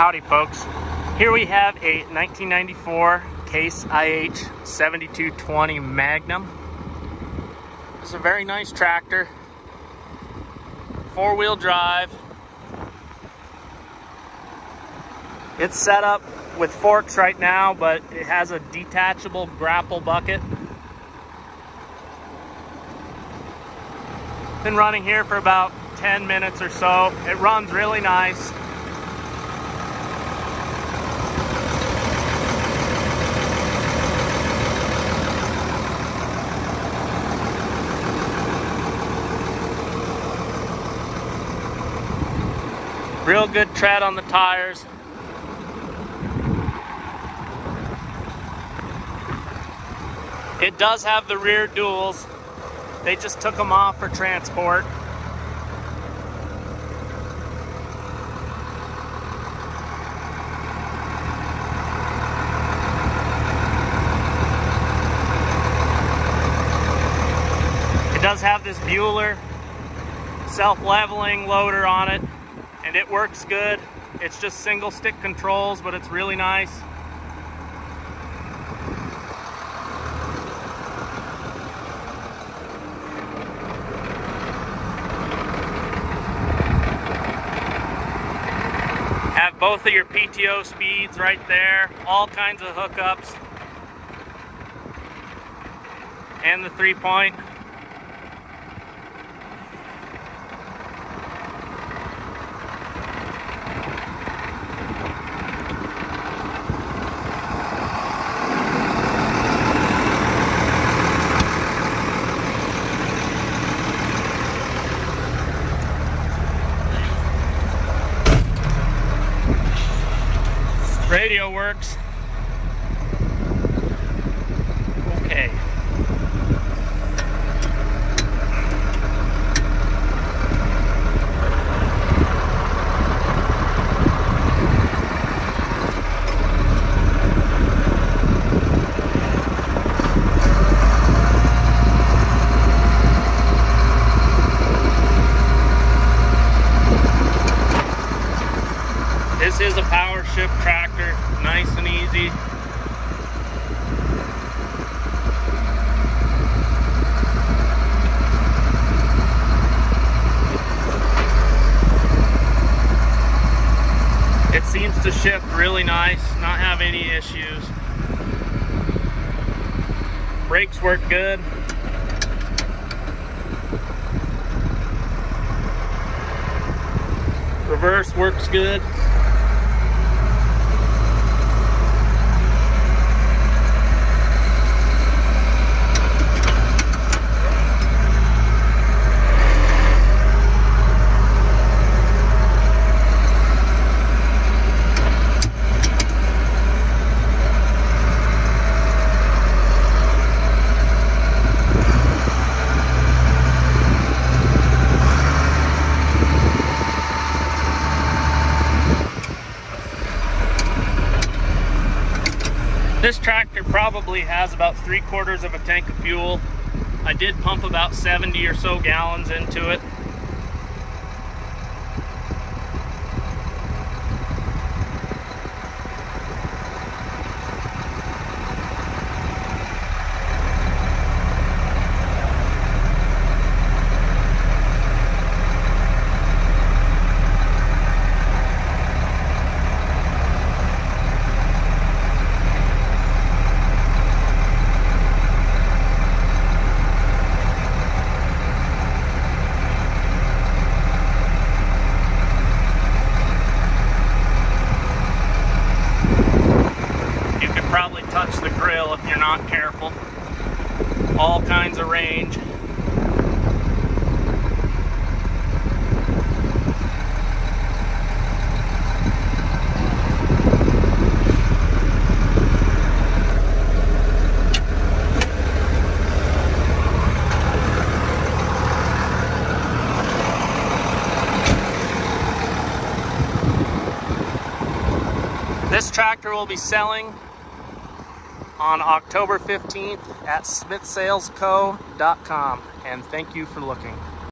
Howdy folks. Here we have a 1994 Case IH 7220 Magnum. It's a very nice tractor. Four-wheel drive. It's set up with forks right now, but it has a detachable grapple bucket. Been running here for about 10 minutes or so. It runs really nice. Real good tread on the tires. It does have the rear duals. They just took them off for transport. It does have this Buhler self-leveling loader on it and it works good. It's just single stick controls, but it's really nice. Have both of your PTO speeds right there, all kinds of hookups. And the three point. Radio works. Okay. This is a power shift tractor, nice and easy. It seems to shift really nice, not have any issues. Brakes work good. Reverse works good. This tractor probably has about three quarters of a tank of fuel. I did pump about 70 or so gallons into it. You could probably touch the grill if you're not careful. All kinds of range. This tractor will be selling on October 15th at smithsalesco.com. And thank you for looking.